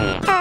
Oh.